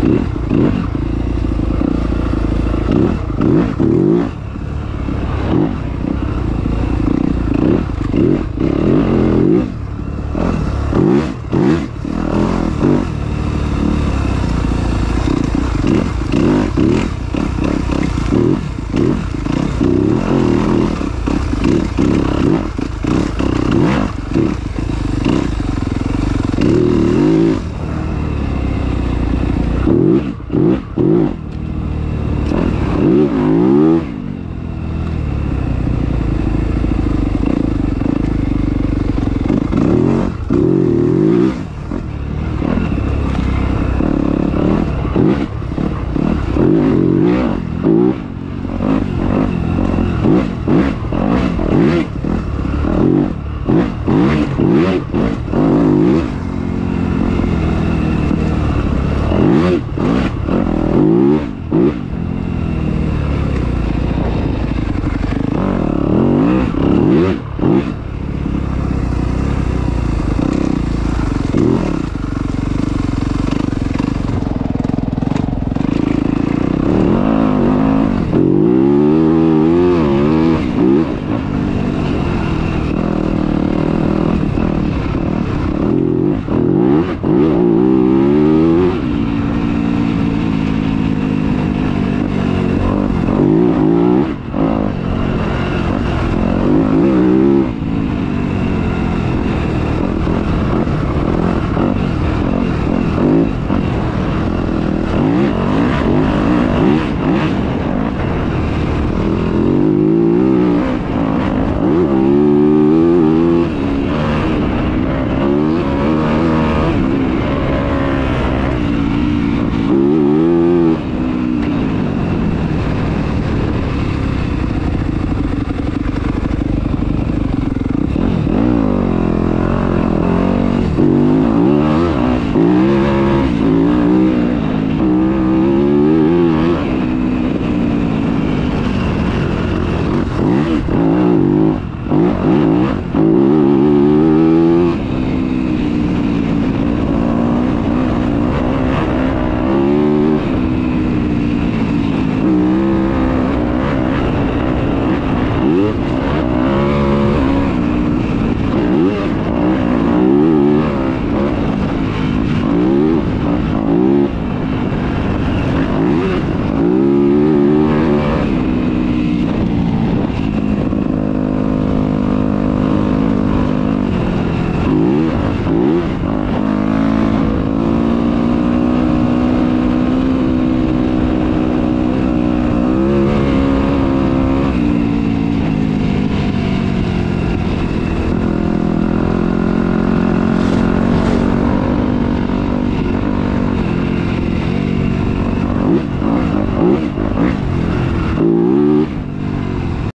Mm-hmm.